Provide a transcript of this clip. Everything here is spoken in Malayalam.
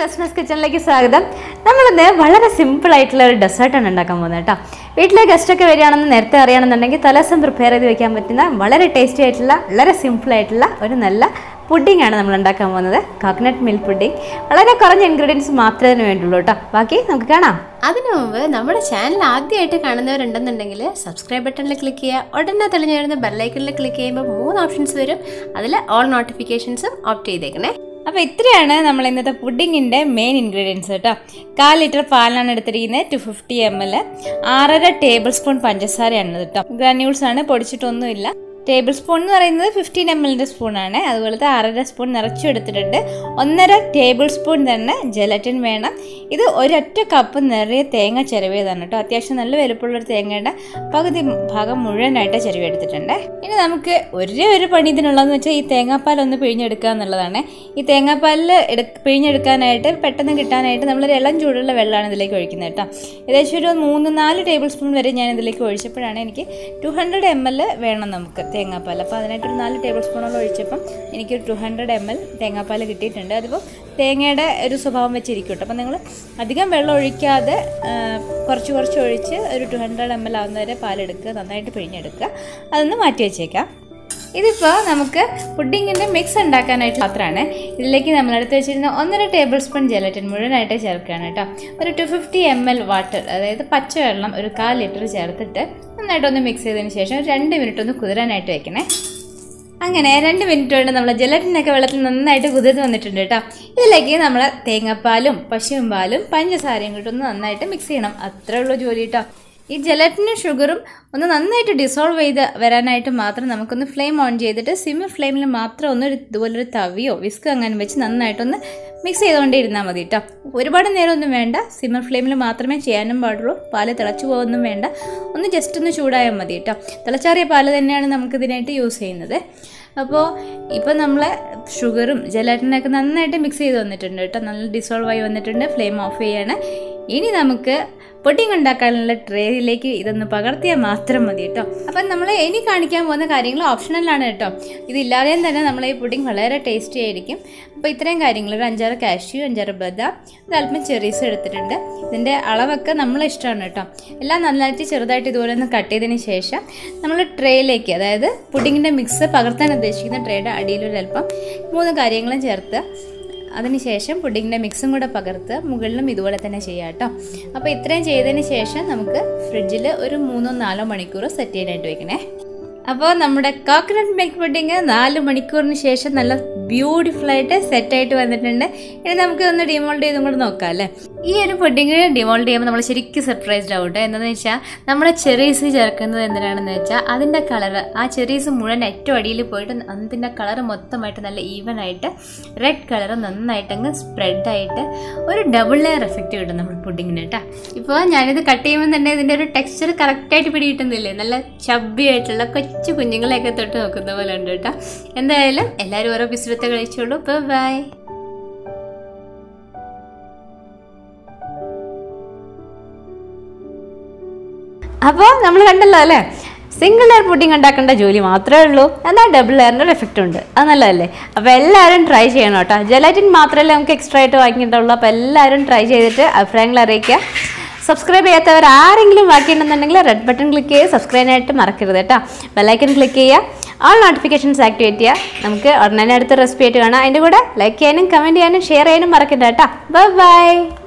ക്രിസ്മസ് കിച്ചണിലേക്ക് സ്വാഗതം. നമ്മളിന്ന് വളരെ സിമ്പിൾ ആയിട്ടുള്ള ഒരു ഡെസേർട്ടാണ് ഉണ്ടാക്കാൻ പോകുന്നത് കേട്ടോ. വീട്ടിലെ ഗസ്റ്റൊക്കെ വരികയാണെന്ന് നേരത്തെ അറിയണമെന്നുണ്ടെങ്കിൽ തലേസം പ്രിപ്പയർ ചെയ്ത് വെക്കാൻ പറ്റുന്ന വളരെ ടേസ്റ്റി ആയിട്ടുള്ള വളരെ സിമ്പിൾ ആയിട്ടുള്ള ഒരു നല്ല പുഡിംഗ് ആണ് നമ്മൾ ഉണ്ടാക്കാൻ പോകുന്നത്. കോക്കനട്ട് മിൽക്ക് പുഡിംഗ് വളരെ കുറഞ്ഞ ഇൻഗ്രീഡിയൻസ് മാത്രമേ വേണ്ടുള്ളൂ കേട്ടോ. ബാക്കി നമുക്ക് കാണാം. അതിനു മുമ്പ് നമ്മുടെ ചാനൽ ആദ്യമായിട്ട് കാണുന്നവരുണ്ടെന്നുണ്ടെങ്കിൽ സബ്സ്ക്രൈബ് ബട്ടണിൽ ക്ലിക്ക് ചെയ്യുക. ഉടനെ തെളിഞ്ഞു വരുന്ന ബെല്ലൈക്കണിൽ ക്ലിക്ക് ചെയ്യുമ്പോൾ മൂന്ന് ഓപ്ഷൻസ് വരും. അതിൽ ഓൾ നോട്ടിഫിക്കേഷൻസും ഓപ്റ്റ് ചെയ്തേക്കണേ. അപ്പോൾ ഇത്രയാണ് നമ്മൾ ഇന്നത്തെ പുഡിങ്ങിന്റെ മെയിൻ ഇൻഗ്രീഡിയൻസ് കേട്ടോ. കാൽ ലിറ്റർ പാലിനാണ് എടുത്തിരിക്കുന്നത് ടു ഫിഫ്റ്റി എം എൽ ആറര ടേബിൾ സ്പൂൺ പഞ്ചസാരയാണ് കേട്ടോ. ഗ്രാന്യൂൾസ് ആണ് പൊടിച്ചിട്ടൊന്നുമില്ല. ടേബിൾ സ്പൂൺ എന്ന് പറയുന്നത് ഫിഫ്റ്റീൻ എം എല്ലിന്റെ സ്പൂണാണ് അതുപോലത്തെ അരര സ്പൂൺ നിറച്ചെടുത്തിട്ടുണ്ട്. ഒന്നര ടേബിൾ സ്പൂൺ തന്നെ ജലറ്റിൻ വേണം. ഇത് ഒരൊറ്റ കപ്പ് നിറയെ തേങ്ങ ചിരവിയതാണ് കേട്ടോ അത്യാവശ്യം നല്ല വലുപ്പമുള്ളൊരു തേങ്ങയുടെ പകുതി ഭാഗം മുഴുവനായിട്ട് ചെരുവെടുത്തിട്ടുണ്ട് ഇനി നമുക്ക് ഒരേ ഒരു പണി ഇതിനുള്ളതെന്ന് വെച്ചാൽ ഈ തേങ്ങാപ്പാൽ ഒന്ന് പിഴിഞ്ഞെടുക്കുക എന്നുള്ളതാണ്. ഈ തേങ്ങാപ്പാലിൽ എടു പിഴിഞ്ഞെടുക്കാനായിട്ട് പെട്ടെന്ന് കിട്ടാനായിട്ട് നമ്മളൊരു ഇളം ചൂടുള്ള വെള്ളമാണ് ഇതിലേക്ക് ഒഴിക്കുന്നത് കേട്ടോ ഏകദേശം ഒരു മൂന്ന് നാല് ടേബിൾ സ്പൂൺ വരെ ഞാൻ ഇതിലേക്ക് ഒഴിച്ചപ്പോഴാണ് എനിക്ക് ടു ഹൺഡ്രഡ് എം എൽ വേണം നമുക്ക് തേങ്ങാപ്പാൽ. അപ്പോൾ അതിനായിട്ടൊരു നാല് ടേബിൾ സ്പൂണോളം ഒഴിച്ചപ്പം എനിക്കൊരു ടു ഹൺഡ്രഡ് എം എൽ തേങ്ങാപ്പാൽ കിട്ടിയിട്ടുണ്ട്. അതിപ്പോൾ തേങ്ങയുടെ ഒരു സ്വഭാവം വെച്ചിരിക്കും കേട്ടോ അപ്പോൾ നിങ്ങൾ അധികം വെള്ളം ഒഴിക്കാതെ കുറച്ച് കുറച്ച് ഒഴിച്ച് ഒരു ടു ഹൺഡ്രഡ് എം എൽ ആവുന്നവരെ പാലെടുക്കുക നന്നായിട്ട് പിഴിഞ്ഞെടുക്കുക. അതൊന്ന് മാറ്റി വെച്ചേക്കാം. ഇതിപ്പോൾ നമുക്ക് പുഡിങ്ങിന്റെ മിക്സ് ഉണ്ടാക്കാനായിട്ട് മാത്രമാണ് ഇതിലേക്ക് നമ്മൾ എടുത്ത് വെച്ചിരുന്ന ഒന്നര ടേബിൾ സ്പൂൺ ജലറ്റിൻ മുഴുവനായിട്ട് ചേർക്കുകയാണ് കേട്ടോ. ഒരു two fifty M L water അതായത് പച്ചവെള്ളം ഒരു കാൽ ലിറ്റർ ചേർത്തിട്ട് നന്നായിട്ടൊന്ന് മിക്സ് ചെയ്തതിന് ശേഷം ഒരു രണ്ട് മിനിറ്റ് ഒന്ന് കുതിരാനായിട്ട് വെക്കണേ. അങ്ങനെ രണ്ട് മിനിറ്റ് കൊണ്ട് നമ്മൾ ജലറ്റിനൊക്കെ വെള്ളത്തിൽ നന്നായിട്ട് കുതിർന്ന് വന്നിട്ടുണ്ട് കേട്ടോ. ഇതിലേക്ക് നമ്മൾ തേങ്ങാപ്പാലും പശുവും പാലും പഞ്ചസാരയും കൂട്ടൊന്ന് നന്നായിട്ട് മിക്സ് ചെയ്യണം. അത്രേ ഉള്ളൂ ജോലി കേട്ടോ. ഈ ജലറ്റിനും ഷുഗറും ഒന്ന് നന്നായിട്ട് ഡിസോൾവ് ചെയ്ത് വരാനായിട്ട് മാത്രം നമുക്കൊന്ന് ഫ്ലെയിം ഓൺ ചെയ്തിട്ട് സിമ്മർ ഫ്ലെയിമിൽ മാത്രം ഒന്ന് ഇതുപോലൊരു തവിയോ വിസ്ക് അങ്ങനെ വെച്ച് നന്നായിട്ടൊന്ന് മിക്സ് ചെയ്തുകൊണ്ടേ ഇരുന്നാൽ മതി കേട്ടോ ഒരുപാട് നേരമൊന്നും വേണ്ട. സിമ്മർ ഫ്ലെയിമിൽ മാത്രമേ ചെയ്യാനും പാടുള്ളൂ. പാൽ തിളച്ചു പോകുന്നും വേണ്ട. ഒന്ന് ജസ്റ്റ് ഒന്ന് ചൂടായാൽ മതി കേട്ടോ തിളച്ചാറിയ പാൽ തന്നെയാണ് നമുക്കിതിനായിട്ട് യൂസ് ചെയ്യുന്നത്. അപ്പോൾ ഇപ്പോൾ നമ്മൾ ഷുഗറും ജലാറ്റിനൊക്കെ നന്നായിട്ട് മിക്സ് ചെയ്ത് വന്നിട്ടുണ്ട് കേട്ടോ നല്ല ഡിസോൾവ് ആയി വന്നിട്ടുണ്ട്. ഫ്ലെയിം ഓഫ് ചെയ്യാണ്. ഇനി നമുക്ക് പൊട്ടിങ് ഉണ്ടാക്കാനുള്ള ട്രേയിലേക്ക് ഇതൊന്ന് പകർത്തിയാൽ മാത്രം മതി കേട്ടോ. അപ്പം നമ്മൾ ഇനി കാണിക്കാൻ പോകുന്ന കാര്യങ്ങൾ ഓപ്ഷണലാണ് കേട്ടോ. ഇതില്ലാതെയും തന്നെ നമ്മൾ ഈ പുഡിംഗ് വളരെ ടേസ്റ്റി ആയിരിക്കും. അപ്പോൾ ഇത്രയും കാര്യങ്ങൾ ഒരു അഞ്ചാറ് കാഷ്യൂ അഞ്ചാറ് ബദാം അല്പം ചെറീസ് എടുത്തിട്ടുണ്ട്. ഇതിന്റെ അളവൊക്കെ നമ്മൾ ഇഷ്ടമാണ് കേട്ടോ. എല്ലാം നന്നായിട്ട് ചെറുതായിട്ട് ഇതുപോലെ ഒന്ന് കട്ട് ചെയ്തതിന് ശേഷം നമ്മൾ ട്രേയിലേക്ക് അതായത് പുഡിങ്ങിന്റെ മിക്സ് പകർത്താൻ ഉദ്ദേശിക്കുന്ന ട്രേയുടെ അടിയിൽ ഒരല്പം മൂന്ന് കാര്യങ്ങളും ചേർത്ത് അതിനുശേഷം പുഡിങ്ങിന്റെ മിക്സും കൂടെ പകർത്ത് മുകളിലും ഇതുപോലെ തന്നെ ചെയ്യാം കേട്ടോ. അപ്പോൾ ഇത്രയും ചെയ്തതിന് ശേഷം നമുക്ക് ഫ്രിഡ്ജിൽ ഒരു മൂന്നോ നാലോ മണിക്കൂർ സെറ്റ് ചെയ്യാനായിട്ട് വെക്കണേ. അപ്പോൾ നമ്മുടെ കോക്കനട്ട് മിൽക്ക് പുഡിങ് നാല് മണിക്കൂറിന് ശേഷം നല്ല ബ്യൂട്ടിഫുൾ ആയിട്ട് സെറ്റ് ആയിട്ട് വന്നിട്ടുണ്ട്. ഇനി നമുക്ക് ഒന്ന് ഡിമോൾഡ് ചെയ്തും കൂടെ നോക്കാം അല്ലേ? ഈ ഒരു പുഡിങ് ഡിമോൾഡ് ചെയ്യുമ്പോൾ നമ്മൾ ശരിക്കും സർപ്രൈസ്ഡ് ആവും കേട്ടോ എന്താണെന്ന് വെച്ചാൽ നമ്മൾ ചെറീസ് ചേർക്കുന്നത് എന്തിനാണെന്ന് വെച്ചാൽ അതിന്റെ കളർ ആ ചെറീസ് മുഴുവൻ ഏറ്റവും അടിയിൽ പോയിട്ട് അതിന്റെ കളർ മൊത്തമായിട്ട് നല്ല ഈവൻ ആയിട്ട് റെഡ് കളർ നന്നായിട്ട് അങ്ങ് സ്പ്രെഡായിട്ട് ഒരു ഡബിൾ ലെയർ എഫക്റ്റ് കിട്ടും നമ്മൾ പുഡിങ്ങിന് കേട്ടോ ഇപ്പോൾ ഞാനിത് കട്ട് ചെയ്യുമ്പോൾ തന്നെ ഇതിന്റെ ഒരു ടെക്സ്ചർ കറക്റ്റായിട്ട് പിടി കിട്ടുന്നില്ലേ നല്ല ചബ്ബി ആയിട്ടുള്ള കൊച്ചു കുഞ്ഞുങ്ങളെയൊക്കെ തൊട്ട് നോക്കുന്ന പോലെ ഉണ്ട് കേട്ടോ എന്തായാലും എല്ലാവരും ഓരോ പിസുരത്തെ കഴിച്ചോളൂ. ബൈ അപ്പോൾ നമ്മൾ കണ്ടല്ലോ അല്ലേ? സിംഗിൾ ലെയർ പുഡിംഗ് ഉണ്ടാക്കേണ്ട ജോലി മാത്രമേ ഉള്ളൂ. എന്നാൽ ഡബിൾ ലെയറിന്റെ ഒരു എഫക്റ്റ് ഉണ്ട്. അത് നല്ലതല്ലേ? അപ്പോൾ എല്ലാവരും ട്രൈ ചെയ്യണം കേട്ടോ. ജെലാറ്റിൻ മാത്രമല്ലേ നമുക്ക് എക്സ്ട്രാ ആയിട്ട് വാങ്ങിയിട്ടുള്ളൂ. അപ്പോൾ എല്ലാവരും ട്രൈ ചെയ്തിട്ട് അഭിപ്രായങ്ങൾ അറിയിക്കുക. സബ്സ്ക്രൈബ് ചെയ്യാത്തവർ ആരെങ്കിലും ബാക്കിയുണ്ടെന്നുണ്ടെങ്കിൽ റെഡ് ബട്ടൺ ക്ലിക്ക് ചെയ്യുക. സബ്സ്ക്രൈബ് ആയിട്ട് മറക്കരുത് കേട്ടോ. ബെല്ലൈക്കൺ ക്ലിക്ക് ചെയ്യുക. ആൾ നോട്ടിഫിക്കേഷൻസ് ആക്ടിവേറ്റ് ചെയ്യുക നമുക്ക് ഉടനെ അടുത്ത റെസിപ്പി ആയിട്ട് കാണാം. അതിന്റെ കൂടെ ലൈക്ക് ചെയ്യാനും കമന്റ് ചെയ്യാനും ഷെയർ ചെയ്യാനും മറക്കണ്ട കേട്ടോ. Bye bye